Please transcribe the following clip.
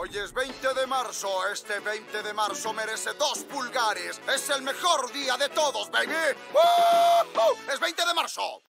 Hoy es 20 de marzo. Este 20 de marzo merece dos pulgares. Es el mejor día de todos, baby. ¡Uh! ¡Uh! ¡Es 20 de marzo!